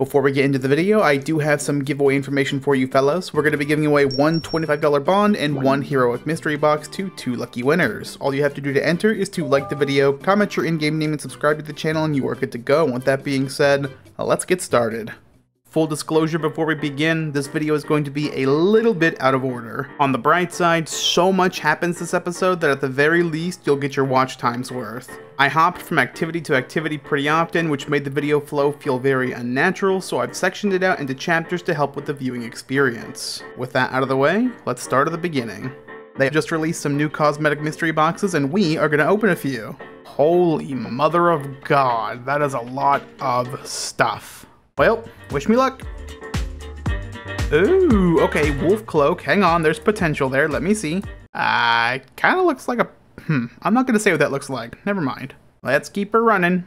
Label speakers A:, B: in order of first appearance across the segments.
A: Before we get into the video, I do have some giveaway information for you fellas. We're going to be giving away one $25 bond and one Heroic Mystery Box to two lucky winners. All you have to do to enter is to like the video, comment your in-game name, and subscribe to the channel, and you are good to go. With that being said, let's get started. Full disclosure before we begin, this video is going to be a little bit out of order. On the bright side, so much happens this episode that at the very least, you'll get your watch time's worth. I hopped from activity to activity pretty often, which made the video flow feel very unnatural, so I've sectioned it out into chapters to help with the viewing experience. With that out of the way, let's start at the beginning. They just released some new cosmetic mystery boxes, and we are going to open a few. Holy mother of god, that is a lot of stuff. Well, wish me luck. Ooh, okay, wolf cloak. Hang on, there's potential there. Let me see. Uh, kind of looks like a... Hmm, I'm not going to say what that looks like. Never mind. Let's keep her running.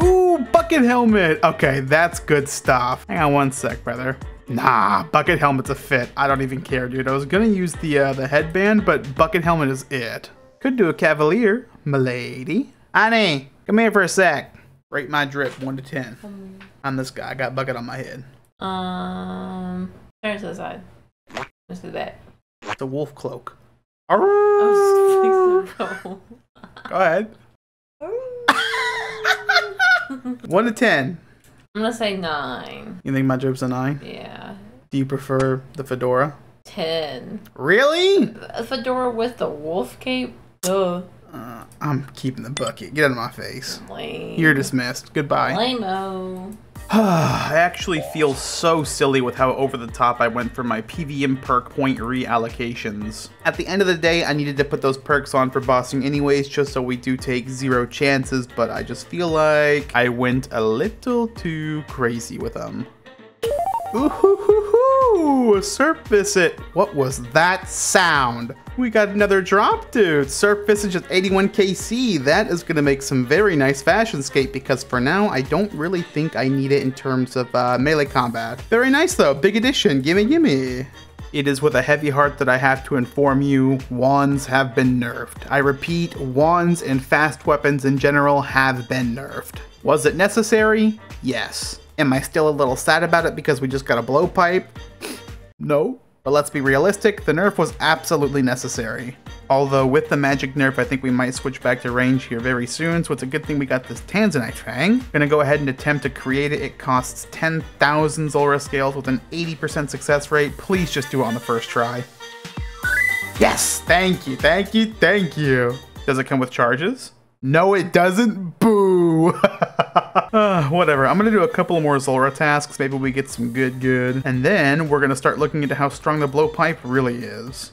A: Ooh, bucket helmet. Okay, that's good stuff. Hang on one sec, brother. Nah, bucket helmet's a fit. I don't even care, dude. I was gonna use the uh, the headband, but bucket helmet is it. Could do a cavalier, milady. Annie, come here for a sec. Rate my drip one to ten. Um, I'm this guy. I got bucket on my head.
B: Um, turn to the side. Let's do that.
A: It's a wolf cloak. Go ahead. one to ten.
B: I'm gonna say nine.
A: You think my drip's a nine?
B: Yeah.
A: Do you prefer the fedora?
B: Ten.
A: Really?
B: A fedora with the wolf cape? Ugh.
A: Uh, I'm keeping the bucket. Get out of my face.
B: Lame.
A: You're dismissed. Goodbye.
B: Lame-o.
A: I actually feel so silly with how over the top I went for my PVM perk point reallocations. At the end of the day, I needed to put those perks on for bossing anyways, just so we do take zero chances, but I just feel like I went a little too crazy with them. Ooh, hoo, hoo, hoo. Serp Visage. What was that sound? We got another drop, dude. Serp Visage just 81 KC. That is going to make some very nice fashionscape because for now, I don't really think I need it in terms of uh, melee combat. Very nice though. Big addition. Gimme, gimme. It is with a heavy heart that I have to inform you, wands have been nerfed. I repeat, wands and fast weapons in general have been nerfed. Was it necessary? Yes. Am I still a little sad about it because we just got a blowpipe? No. But let's be realistic, the nerf was absolutely necessary. Although with the magic nerf, I think we might switch back to range here very soon, so it's a good thing we got this Tanzanite Fang. Gonna go ahead and attempt to create it. It costs 10,000 Zulrah scales with an 80% success rate. Please just do it on the first try. Yes! Thank you, thank you, thank you. Does it come with charges? No, it doesn't. Boo! uh, whatever. I'm gonna do a couple more Zulrah tasks. Maybe we get some good good. And then we're gonna start looking into how strong the blowpipe really is.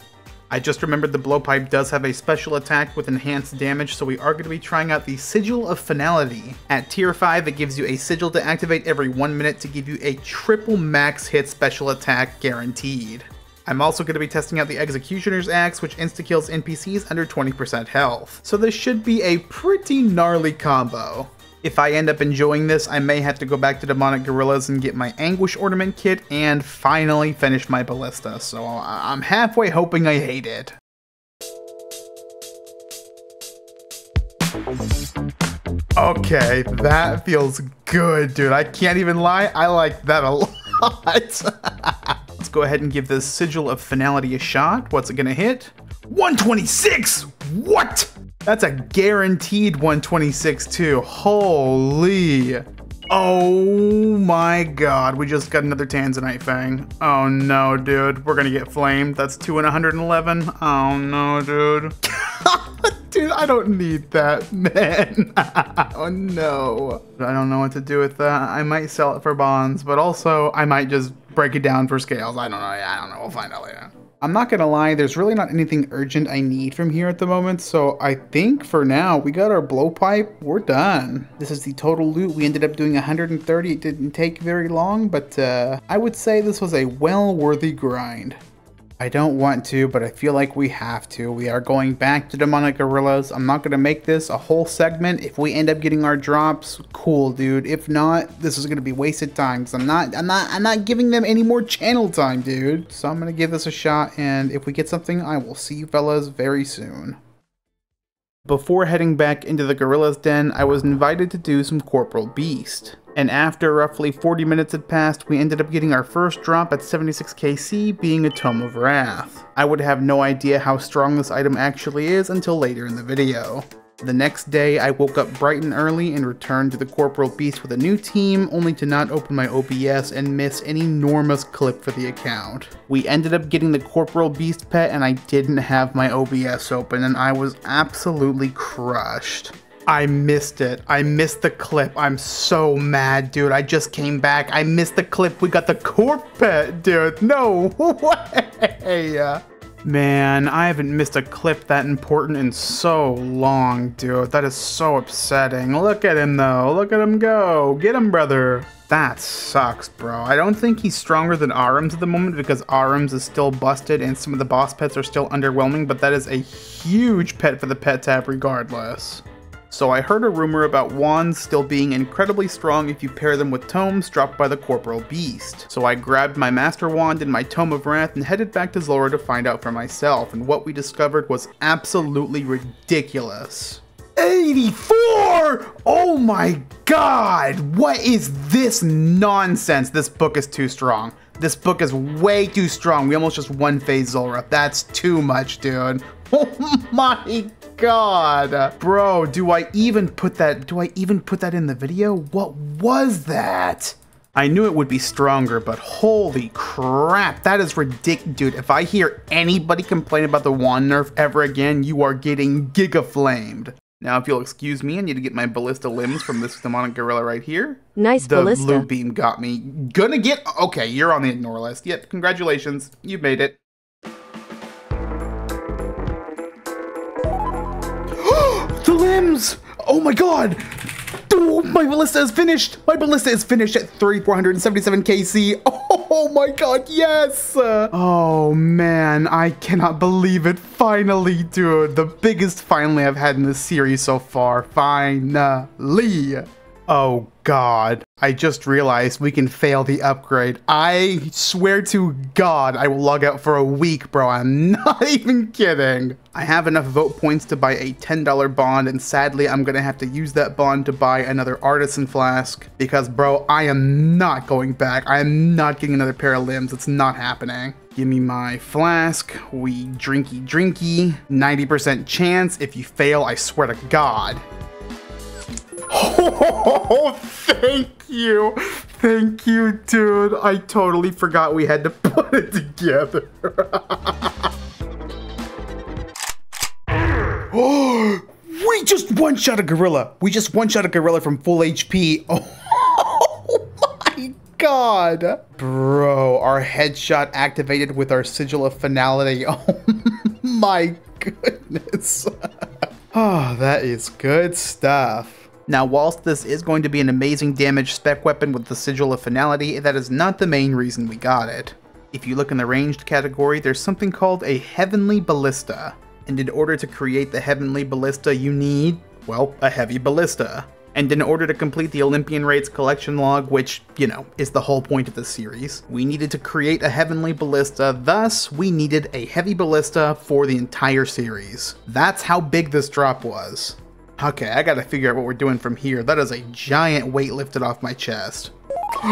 A: I just remembered the blowpipe does have a special attack with enhanced damage, so we are going to be trying out the Sigil of Finality. At tier 5, it gives you a sigil to activate every 1 minute to give you a triple max hit special attack guaranteed. I'm also going to be testing out the Executioner's Axe, which insta-kills NPCs under 20% health. So this should be a pretty gnarly combo. If I end up enjoying this, I may have to go back to Demonic Gorillas and get my Anguish Ornament kit and finally finish my Ballista, so I'm halfway hoping I hate it. Okay, that feels good, dude. I can't even lie, I like that a lot. Go ahead and give this Sigil of Finality a shot. What's it gonna hit? 126! What? That's a guaranteed 126 too. Holy. Oh my god, we just got another Tanzanite Fang. Oh no, dude. We're gonna get flamed. That's 2 and 111. Oh no, dude. dude, I don't need that, man. oh no. I don't know what to do with that. I might sell it for bonds, but also I might just break it down for scales. I don't know. I don't know. We'll find out later. I'm not gonna lie, there's really not anything urgent I need from here at the moment, so I think for now, we got our blowpipe, we're done. This is the total loot, we ended up doing 130, it didn't take very long, but uh, I would say this was a well-worthy grind. I don't want to, but I feel like we have to. We are going back to Demonic Gorillas. I'm not going to make this a whole segment. If we end up getting our drops, cool, dude. If not, this is going to be wasted time. Cause I'm not, I'm not, I'm not giving them any more channel time, dude. So I'm going to give this a shot. And if we get something, I will see you fellas very soon. Before heading back into the Gorilla's Den, I was invited to do some Corporeal Beast. And after roughly 40 minutes had passed, we ended up getting our first drop at 76kc, being a Tome of Wrath. I would have no idea how strong this item actually is until later in the video. The next day, I woke up bright and early and returned to the Corporeal Beast with a new team, only to not open my OBS and miss an enormous clip for the account. We ended up getting the Corporeal Beast pet and I didn't have my OBS open and I was absolutely crushed. I missed it. I missed the clip. I'm so mad, dude. I just came back. I missed the clip. We got the Corp pet, dude. No way. Man, I haven't missed a clip that important in so long, dude. That is so upsetting. Look at him, though. Look at him go. Get him, brother. That sucks, bro. I don't think he's stronger than Arms at the moment because Arms is still busted and some of the boss pets are still underwhelming, but that is a huge pet for the pet tab regardless. So I heard a rumor about wands still being incredibly strong if you pair them with tomes dropped by the Corporeal Beast. So I grabbed my Master Wand and my Tome of Wrath and headed back to Zulrah to find out for myself, and what we discovered was absolutely ridiculous. 84! Oh my god! What is this nonsense? This book is too strong. This book is way too strong. We almost just one phase Zulrah. That's too much, dude. Oh my god. Bro, do I even put that do I even put that in the video? What was that? I knew it would be stronger, but holy crap, that is ridiculous. Dude, if I hear anybody complain about the wand nerf ever again, you are getting giga flamed. Now, if you'll excuse me, I need to get my ballista limbs from this demonic gorilla right here.
C: Nice
A: the
C: ballista.
A: blue beam got me. Gonna get. Okay, you're on the ignore list. Yep, congratulations. You made it. Oh my god! Dude, my ballista is finished! My ballista is finished at 3477 KC. Oh my god, yes! Oh man, I cannot believe it. Finally, dude. The biggest finally I've had in this series so far. Finally. Oh god. I just realized we can fail the upgrade. I swear to god I will log out for a week, bro. I'm not even kidding. I have enough vote points to buy a $10 bond and sadly I'm gonna have to use that bond to buy another artisan flask because bro, I am not going back. I am not getting another pair of limbs. It's not happening. Give me my flask. We drinky drinky. 90% chance. If you fail, I swear to God. Oh, thank you. Thank you, dude. I totally forgot we had to put it together. oh, we just one-shot a gorilla. We just one-shot a gorilla from full HP. Oh my god. Bro, our headshot activated with our sigil of finality. Oh my goodness. Oh, that is good stuff. Now, whilst this is going to be an amazing damage spec weapon with the Sigil of Finality, that is not the main reason we got it. If you look in the ranged category, there's something called a Heavenly Ballista. And in order to create the Heavenly Ballista, you need, well, a Heavy Ballista. And in order to complete the Olympian Raids collection log, which, you know, is the whole point of this series, we needed to create a Heavenly Ballista, thus, we needed a Heavy Ballista for the entire series. That's how big this drop was. Okay, I gotta figure out what we're doing from here. That is a giant weight lifted off my chest.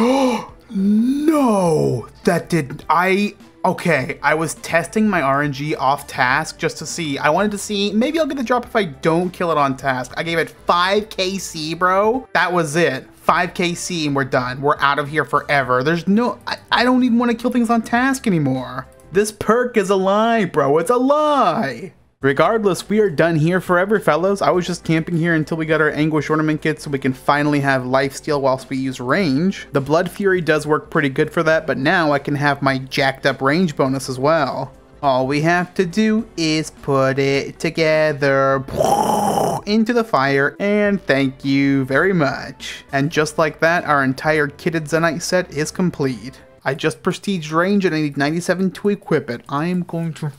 A: no! That did... I... Okay, I was testing my RNG off task just to see. I wanted to see, maybe I'll get a drop if I don't kill it on task. I gave it 5 KC, bro. That was it. 5 KC and we're done. We're out of here forever. There's no... I, I don't even want to kill things on task anymore. This perk is a lie, bro. It's a lie. Regardless, we are done here forever, fellows. I was just camping here until we got our Anguish Ornament kit so we can finally have lifesteal whilst we use range. The Blood Fury does work pretty good for that, but now I can have my jacked up range bonus as well. All we have to do is put it together into the fire and thank you very much. And just like that, our entire kitted Zenyte set is complete. I just prestige range and I need 97 to equip it. I am going to...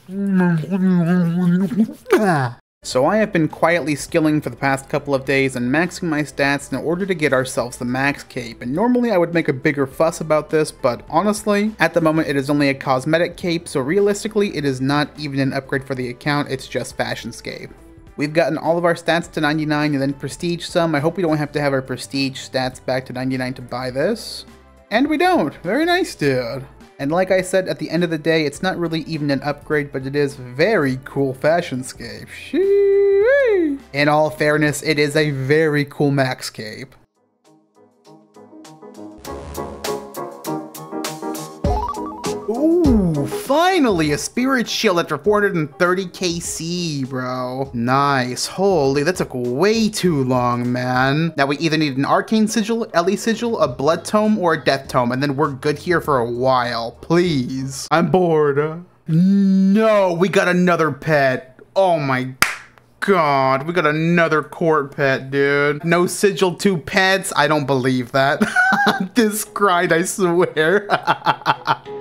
A: So I have been quietly skilling for the past couple of days and maxing my stats in order to get ourselves the max cape. And normally I would make a bigger fuss about this, but honestly, at the moment it is only a cosmetic cape, so realistically it is not even an upgrade for the account, it's just fashionscape. We've gotten all of our stats to 99 and then prestige some. I hope we don't have to have our prestige stats back to 99 to buy this. And we don't. Very nice, dude. And like I said, at the end of the day, it's not really even an upgrade, but it is very cool fashionscape. Shee In all fairness, it is a very cool max cape. Finally a spirit shield after 430 KC, bro. Nice. Holy, that took way too long, man. Now we either need an arcane sigil, Ely sigil, a blood tome, or a death tome, and then we're good here for a while. Please. I'm bored. No, we got another pet. Oh my god, we got another Corp pet, dude. No sigil, two pets? I don't believe that. this grind, I swear.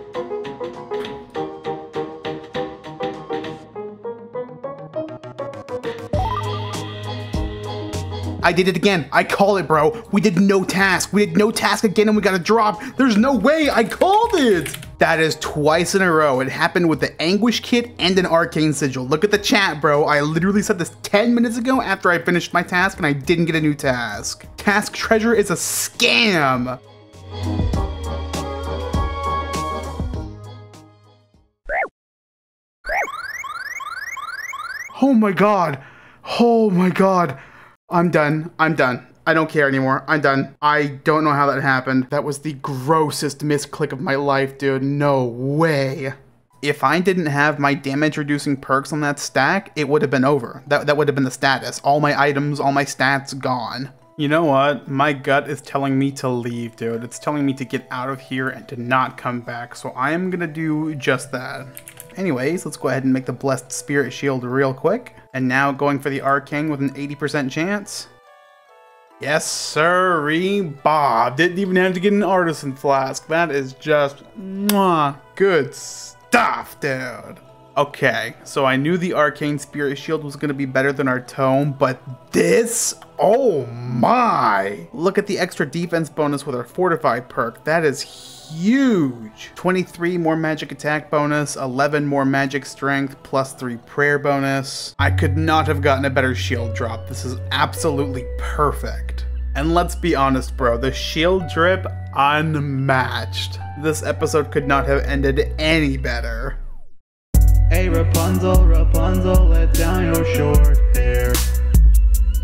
A: I did it again. I call it, bro. We did no task. We did no task again and we got a drop. There's no way. I called it. That is twice in a row. It happened with the Anguish Kit and an Arcane Sigil. Look at the chat, bro. I literally said this 10 minutes ago after I finished my task and I didn't get a new task. Task Treasure is a scam. Oh my god. Oh my god. I'm done. I'm done. I don't care anymore. I'm done. I don't know how that happened. That was the grossest misclick of my life, dude. No way. If I didn't have my damage reducing perks on that stack, it would have been over. That, that would have been the status. All my items, all my stats gone. You know what? My gut is telling me to leave, dude. It's telling me to get out of here and to not come back. So I am gonna do just that. Anyways, let's go ahead and make the Blessed Spirit Shield real quick. And now going for the Arcane with an 80% chance. Yes, sirree, Bob. Didn't even have to get an Artisan Flask. That is just mwah, good stuff, dude. Okay, so I knew the Arcane Spirit Shield was going to be better than our Tome, but this? Oh my! Look at the extra defense bonus with our Fortify perk. That is huge. 23 more magic attack bonus, 11 more magic strength, plus 3 prayer bonus. I could not have gotten a better shield drop. This is absolutely perfect. And let's be honest, bro, the shield drip, unmatched. This episode could not have ended any better. Hey Rapunzel, Rapunzel, let down your short hair.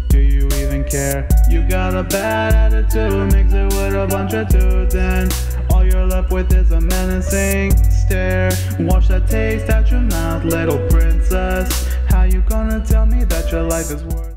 A: Do you even care? You got a bad attitude, mix it with a bunch of dudes, and all you're left with is a menacing stare. Watch that taste out your mouth, little princess. How you gonna tell me that your life is worth?